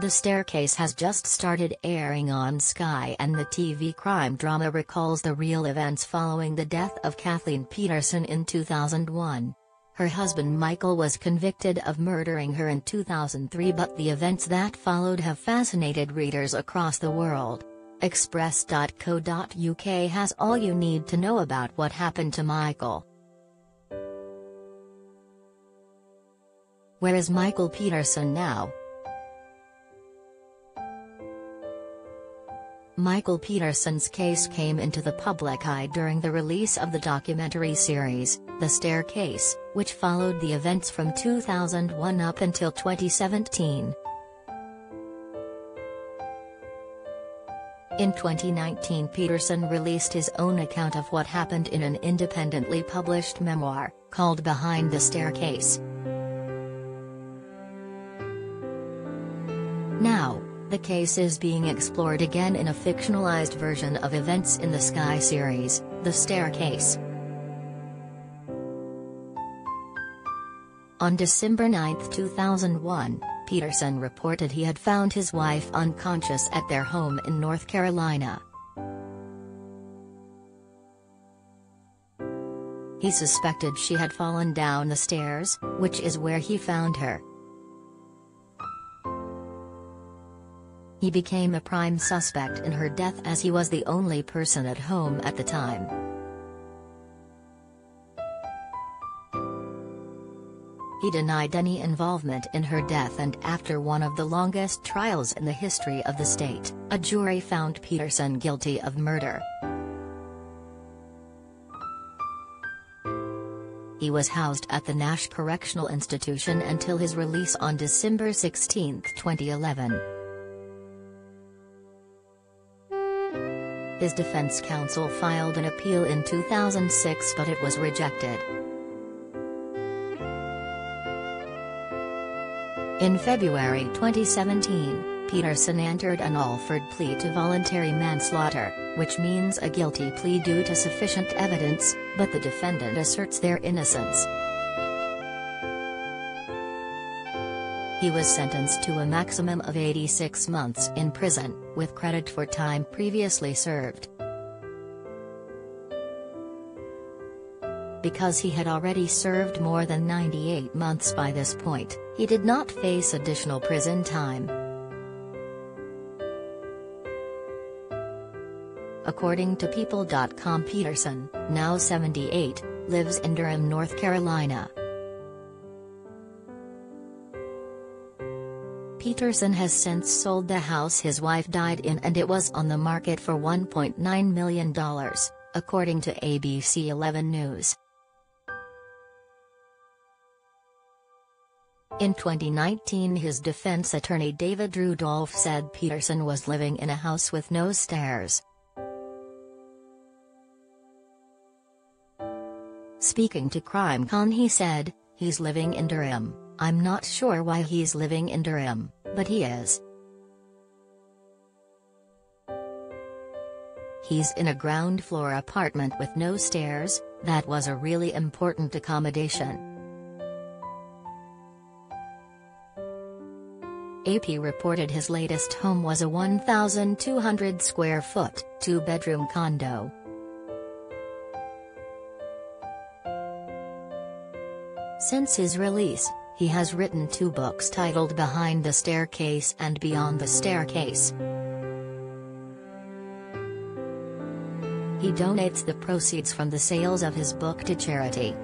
The Staircase has just started airing on Sky and the TV crime drama recalls the real events following the death of Kathleen Peterson in 2001. Her husband Michael was convicted of murdering her in 2003 but the events that followed have fascinated readers across the world. Express.co.uk has all you need to know about what happened to Michael. Where is Michael Peterson now? Michael Peterson's case came into the public eye during the release of the documentary series, The Staircase, which followed the events from 2001 up until 2017. In 2019 Peterson released his own account of what happened in an independently published memoir, called Behind the Staircase. Now, the case is being explored again in a fictionalized version of events in the Sky series, The Staircase. On December 9, 2001, Peterson reported he had found his wife unconscious at their home in North Carolina. He suspected she had fallen down the stairs, which is where he found her. He became a prime suspect in her death as he was the only person at home at the time. He denied any involvement in her death and after one of the longest trials in the history of the state, a jury found Peterson guilty of murder. He was housed at the Nash Correctional Institution until his release on December 16, 2011. His defense counsel filed an appeal in 2006 but it was rejected. In February 2017, Peterson entered an Alford plea to voluntary manslaughter, which means a guilty plea due to sufficient evidence, but the defendant asserts their innocence. He was sentenced to a maximum of 86 months in prison, with credit for time previously served. Because he had already served more than 98 months by this point, he did not face additional prison time. According to People.com Peterson, now 78, lives in Durham, North Carolina. Peterson has since sold the house his wife died in and it was on the market for $1.9 million, according to ABC 11 News. In 2019 his defense attorney David Rudolph said Peterson was living in a house with no stairs. Speaking to CrimeCon he said, he's living in Durham, I'm not sure why he's living in Durham but he is. He's in a ground floor apartment with no stairs, that was a really important accommodation. AP reported his latest home was a 1,200 square foot, two bedroom condo. Since his release, he has written two books titled Behind the Staircase and Beyond the Staircase. He donates the proceeds from the sales of his book to charity.